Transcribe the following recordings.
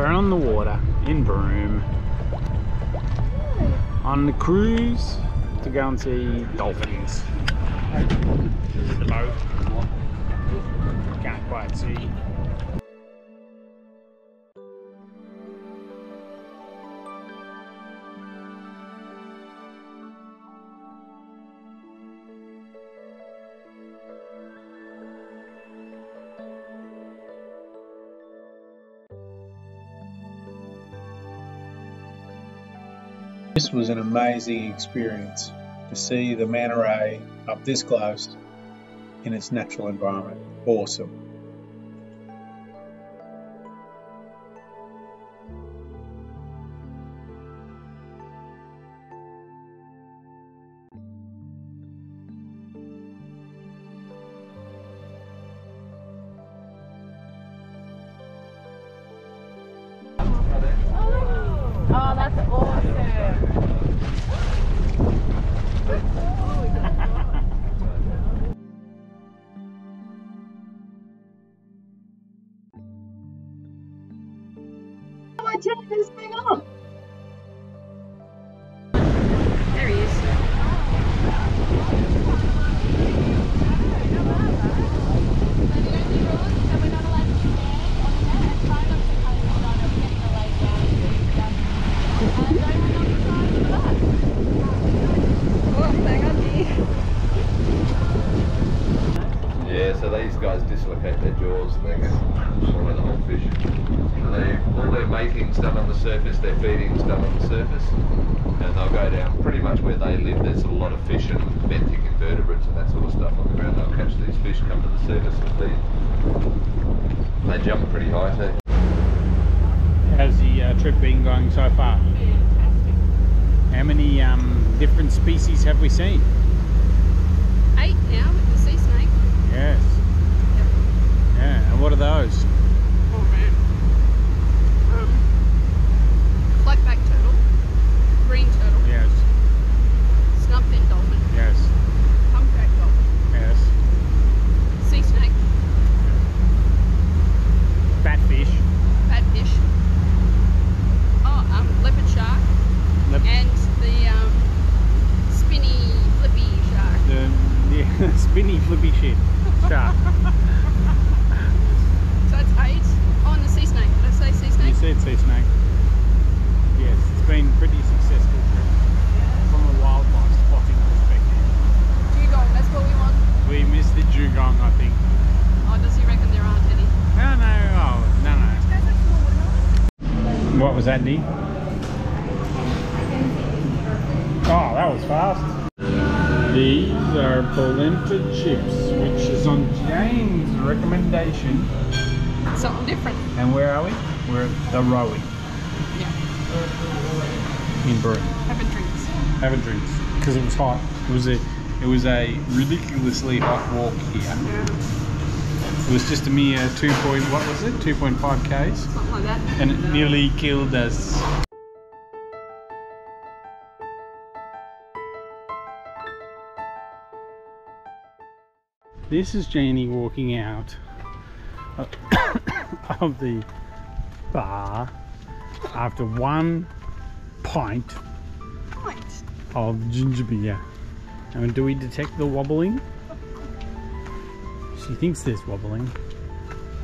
We're on the water in Broome on the cruise to go and see dolphins. Can't quite see. This was an amazing experience to see the manta ray up this close in its natural environment. Awesome. ハハハハ! The surface and feed. They jump pretty high too. How's the uh, trip been going so far? How many um, different species have we seen? Eight now with the sea snake. Yes. Yeah, and what are those? Oh man. Um, flatback turtle, green turtle, Yes, snubfin dolphin, yes, humpback dolphin, yes. sea snake, Fatfish. fatfish. Oh, um, leopard shark, Lep- and the um, spinny flippy shark. the, the spinny flippy shit. Shark. So that's eight. Oh, and the sea snake. Did I say sea you snake? said sea snake. Yes, it's been pretty successful trip from a wildlife spotting perspective. Dugong. That's what we want. We missed the dugong, I think. Oh, does he reckon there aren't any? No, no, oh, no, no. What was that, Dee? Oh, that was fast. These are polenta chips, which is on James' recommendation. Something different. And where are we? We're at the Rowing Yeah. in Broome. Having drinks. Having drinks because it was hot. It was a it was a ridiculously hot walk here. Yeah. It was just a mere two point what was it? Two point five k's, Something like that. and it nearly killed us. This is Janie walking out of the bar after one pint Point. of ginger beer. And do we detect the wobbling? She thinks there's wobbling.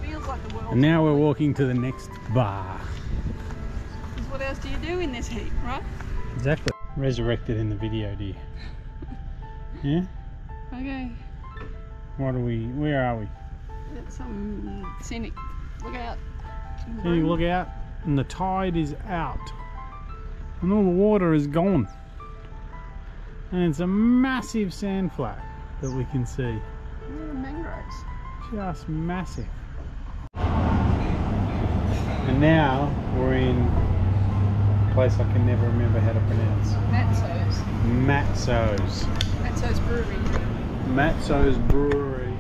Feels like the world. And now we're walking to the next bar. Because what else do you do in this heat, right? Exactly. Resurrected in the video, dear. Yeah? Okay. What are we, where are we? Some uh, scenic. Look out. Can you look out? And the tide is out. And all the water is gone. And it's a massive sand flat that we can see. Look at the mangroves. Just massive. And now we're in a place I can never remember how to pronounce. Matso's. Matso's. Matso's Brewery. Matso's Brewery.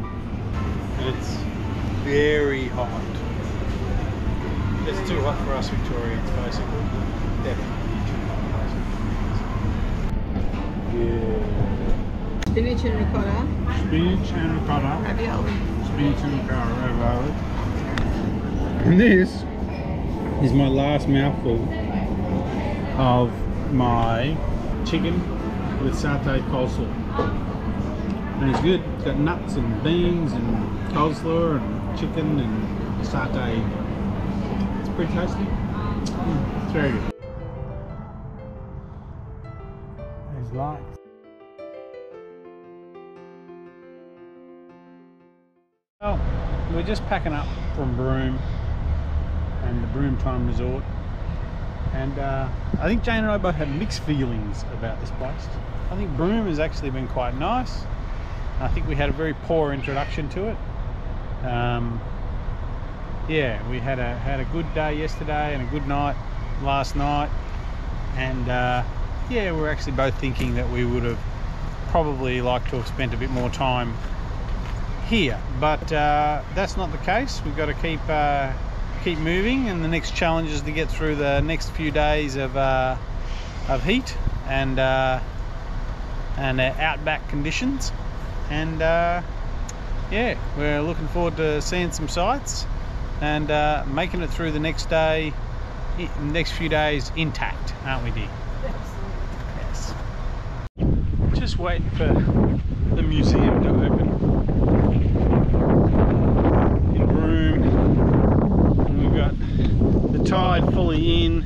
And it's very hot. It's too hot for us Victorians, basically. Definitely too hot for us. Yeah. Spinach and ricotta. Spinach and ricotta. Ravioli. spinach and carrot ravioli. And this is my last mouthful of my chicken with satay coleslaw. And it's good. It's got nuts and beans and coleslaw and chicken and satay. It's pretty tasty. Mm, it's very good. There's lights. We're just packing up from Broome and the Broome Time Resort. And uh, I think Jane and I both had mixed feelings about this place. I think Broome has actually been quite nice. I think we had a very poor introduction to it. Um, yeah, we had a had a good day yesterday and a good night last night, and uh, yeah, we're actually both thinking that we would have probably liked to have spent a bit more time here, but uh, that's not the case. We've got to keep uh, keep moving, and the next challenge is to get through the next few days of uh, of heat and uh, and uh, outback conditions, and uh, yeah, we're looking forward to seeing some sights and uh, making it through the next day, next few days intact, aren't we, dear? Yes. Just waiting for the museum to open in Broome. And we've got the in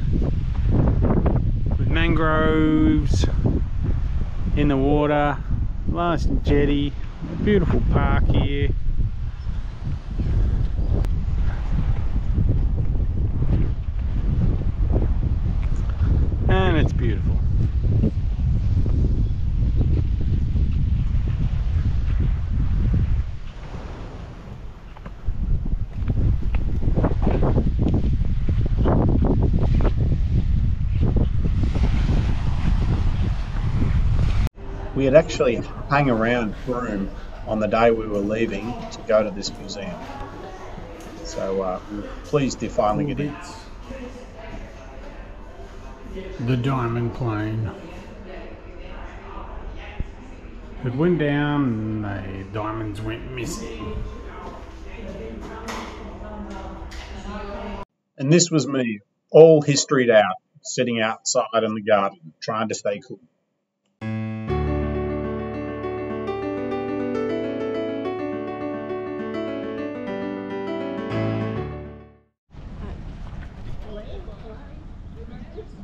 with mangroves in the water, nice jetty, beautiful park here. And it's beautiful. We had actually hung around Broome on the day we were leaving to go to this museum. So uh, we're pleased finally get in. The diamond plane. It went down and the diamonds went missing. And this was me, all historied out, sitting outside in the garden, trying to stay cool.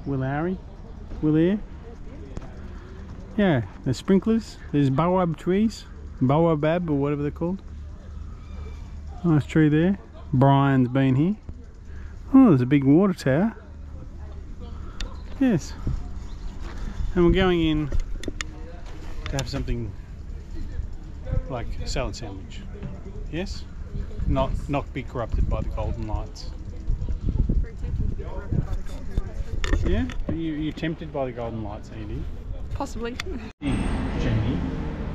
Willari? Willir? Yeah, the sprinklers, there's baobab trees, baobab or whatever they're called. Nice tree there. Brian's been here. Oh, there's a big water tower. Yes. And we're going in to have something like a salad sandwich. Yes? Not not be corrupted by the golden lights. Yeah? Are you, are you tempted by the golden lights, Andy? Possibly. Jamie,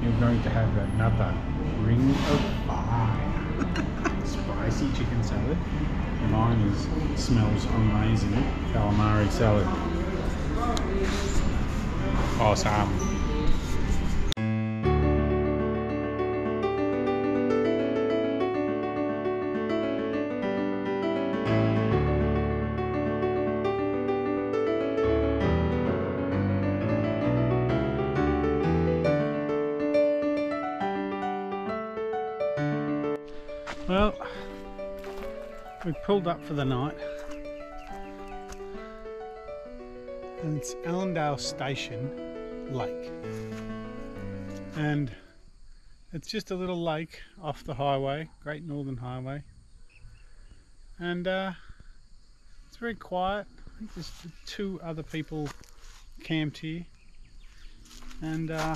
you're going to have another ring of fire. Spicy chicken salad. Mine is smells amazing. Calamari salad. Oh, awesome. Pulled up for the night. And it's Ellendale Station Lake. And it's just a little lake off the highway, Great Northern Highway. And uh, it's very quiet. I think there's two other people camped here. And uh,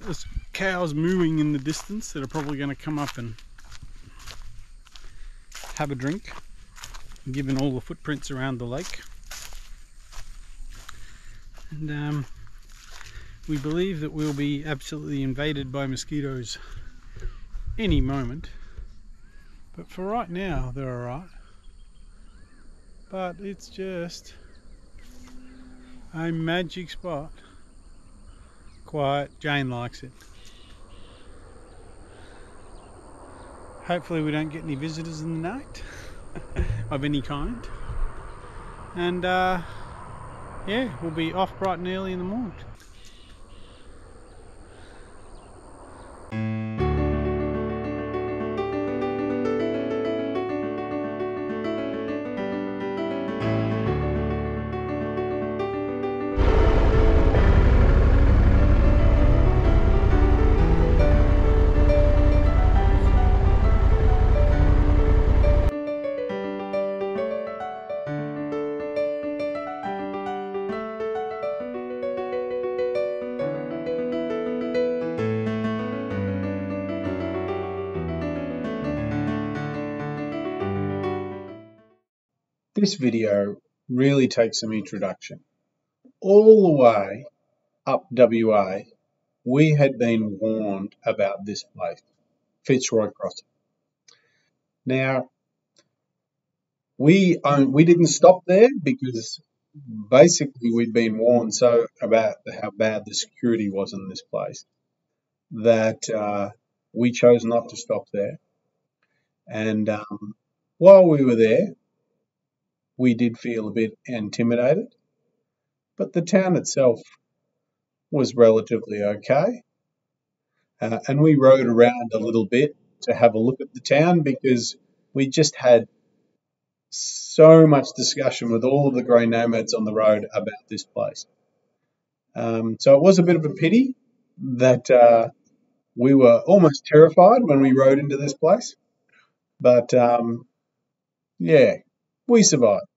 there's cows mooing in the distance that are probably going to come up and have a drink, given all the footprints around the lake. And um, we believe that we'll be absolutely invaded by mosquitoes any moment. But for right now, they're alright. But it's just a magic spot. Quiet, Jane likes it. Hopefully we don't get any visitors in the night of any kind. and uh, yeah, we'll be off bright and early in the morning. This video really takes some introduction. All the way up WA, we had been warned about this place, Fitzroy Crossing. Now, we own, we didn't stop there because basically we'd been warned so about how bad the security was in this place that uh, we chose not to stop there. And um, while we were there, we did feel a bit intimidated, but the town itself was relatively okay. Uh, and we rode around a little bit to have a look at the town because we just had so much discussion with all of the grey nomads on the road about this place. Um, so it was a bit of a pity that uh, we were almost terrified when we rode into this place. But um, yeah, we survived.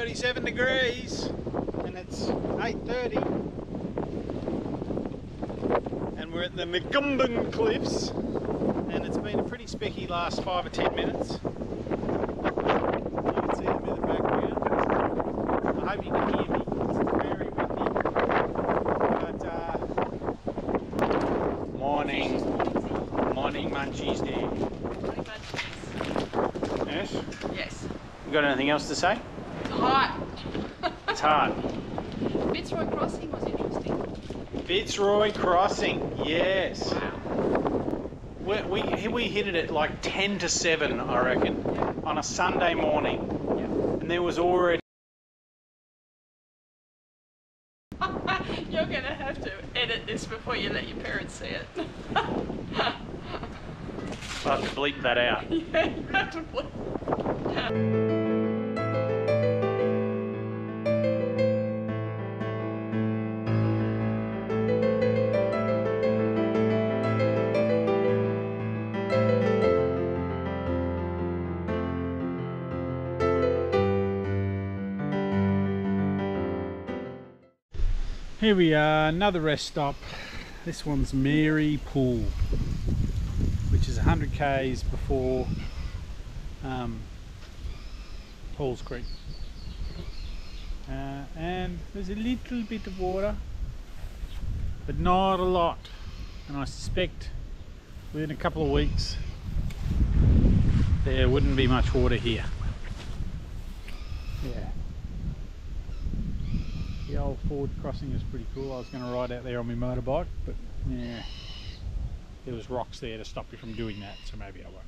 37 degrees and it's 8.30 and we're at the McGumbin Cliffs and it's been a pretty specky last five or ten minutes. You can see them in the background. I hope you can hear me. It's very windy. But uh, morning, morning munchies there. Yes. Yes. You got anything else to say? Hard. Fitzroy Crossing was interesting. Fitzroy Crossing, yes. Wow. We, we, we hit it at like 10 to 7, I reckon, on a Sunday morning. And there was already. You're gonna have to edit this before you let your parents see it. I have to bleep that out. yeah, you have to put. Here we are, another rest stop. This one's Mary Pool, which is 100 k's before um, Halls Creek. Uh, and there's a little bit of water, but not a lot. And I suspect within a couple of weeks there wouldn't be much water here. Yeah. The old Ford crossing is pretty cool. I was going to ride out there on my motorbike, but yeah, there was rocks there to stop you from doing that, so maybe I won't.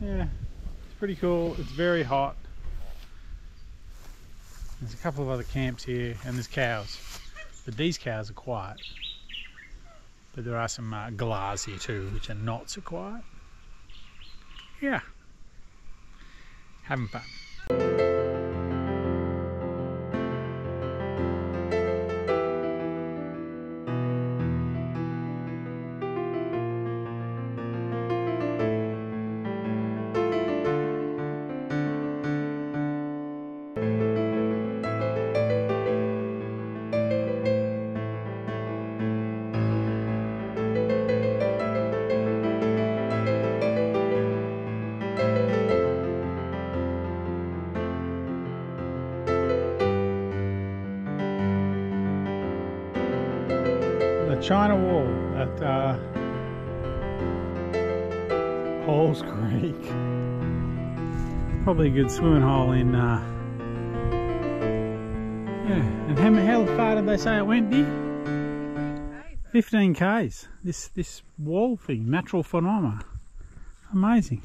Yeah, it's pretty cool. It's very hot. There's a couple of other camps here, and there's cows, but these cows are quiet. But there are some uh, here too, which are not so quiet. Yeah, having fun. China Wall at uh, Halls Creek. Probably a good swimming hole in. Uh, yeah, and how, how far did they say it went, dear? 15 k's. This this wall thing, natural phenomena, amazing.